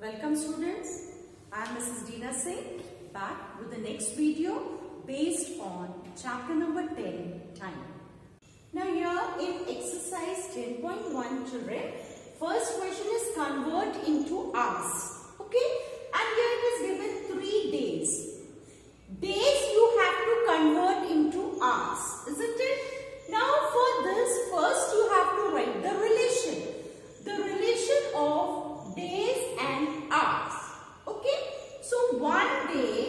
Welcome students. I am Mrs. Dina Singh back with the next video based on chapter number 10 time. Now here in exercise 10.1 children, first question is convert into hours. Okay. one day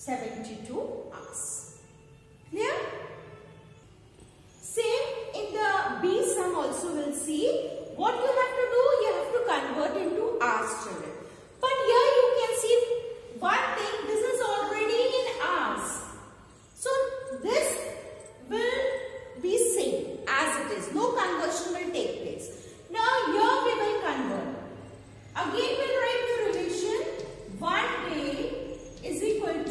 72 hours. Clear? Same in the B sum also we'll see what you have to do, you have to convert into hours children. But here you can see one thing, this is already in hours. So this will be same as it is. No conversion will take place. Now here we will convert. Again we will write the relation one day is equal to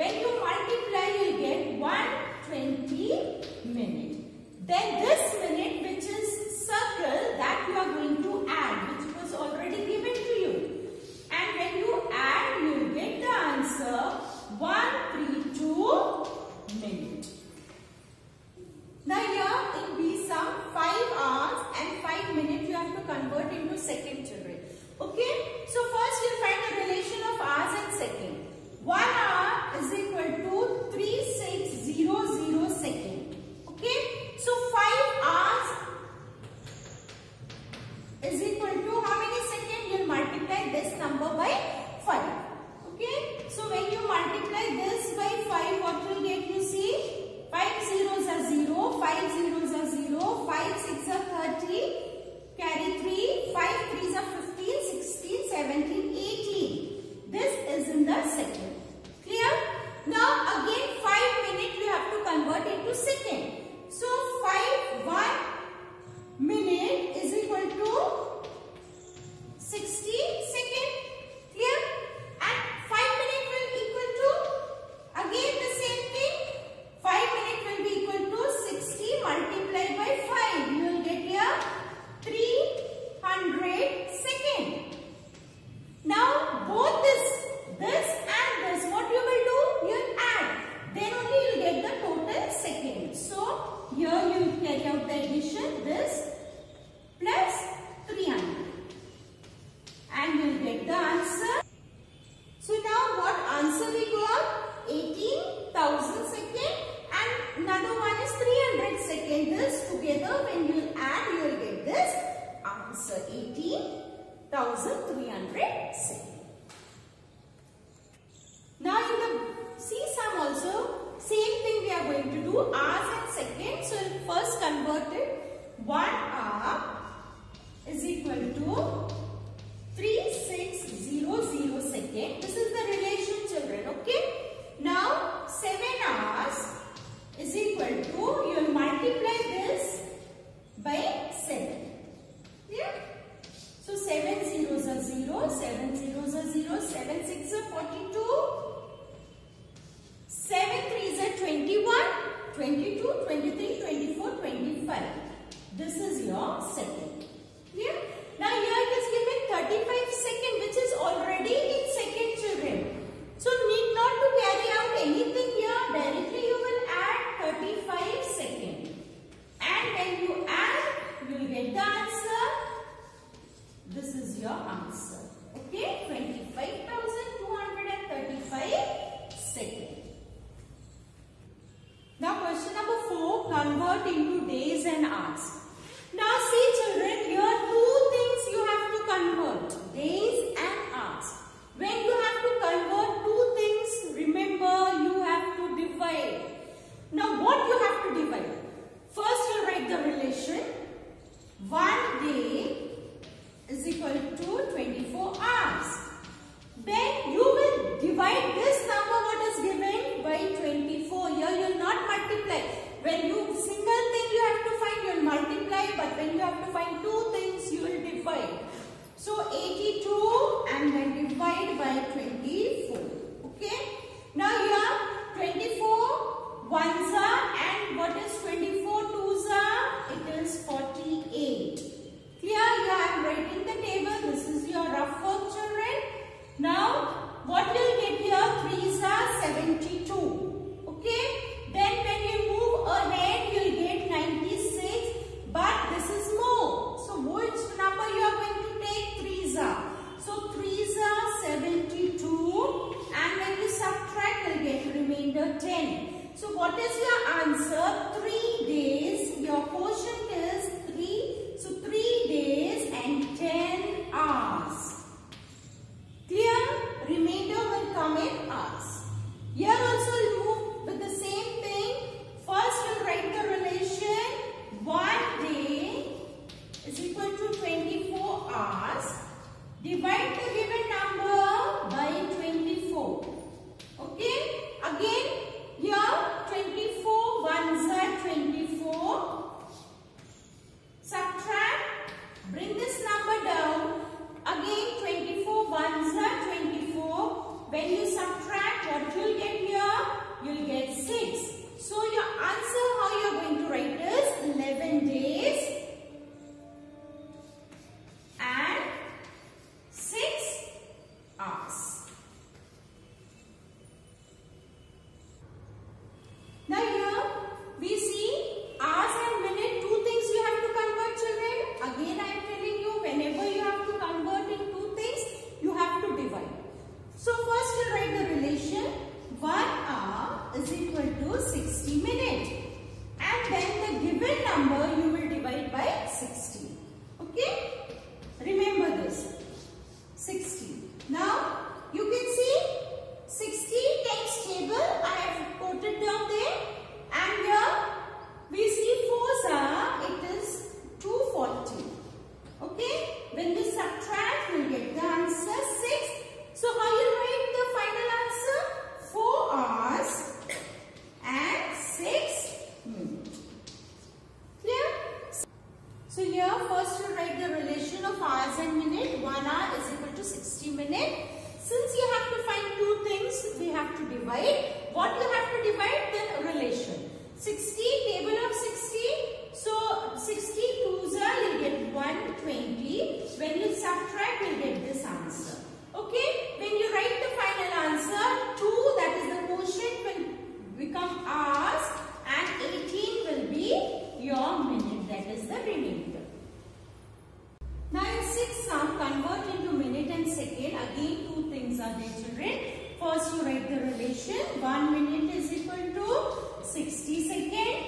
When you 2 hours and seconds. So first convert it. 1 hour is equal to three six zero zero 3600 second. convert into days and hours. So here first you write the relation of hours and minute. 1 hour is equal to 60 minutes. Since you have to find two things, we have to divide. What you have to divide? The relation. 60, table of 60 1 minute is equal to 60 seconds.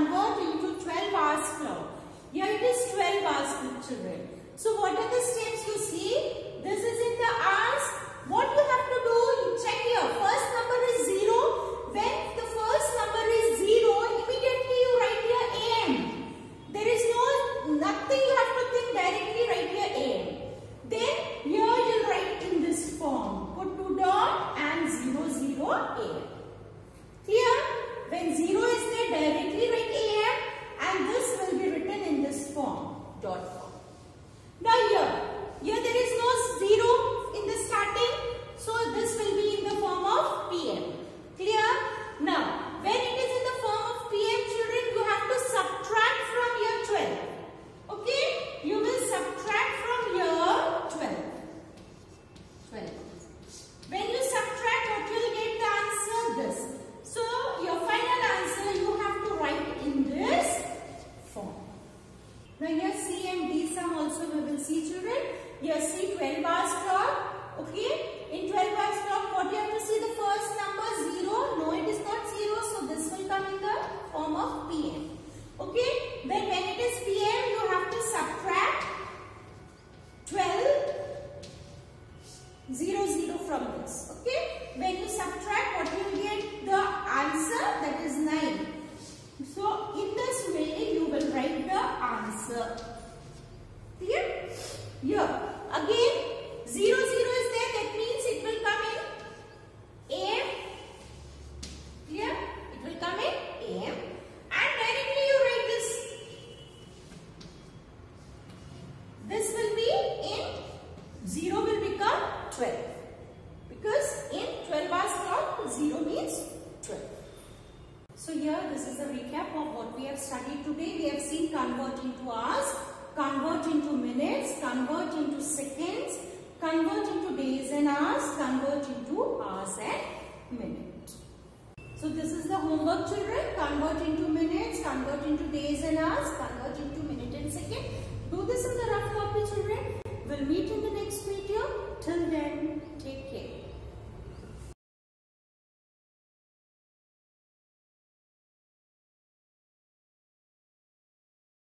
convert into 12 hours clock. Here it is 12 hours children. So what are the steps you see? This is in the hour Clear? Here. Again, 0, 0 is there. That means it will come in AM. Here It will come in AM. And directly you write this. This will be in 0 will become 12. Because in twelve-hour clock, 0 means 12. So here this is a recap of what we have studied today. We have seen converting to our minutes, convert into seconds, convert into days and hours, convert into hours and minutes. So this is the homework children, convert into minutes, convert into days and hours, convert into minute and second. Do this in the rough copy children. We'll meet in the next video. Till then, take care.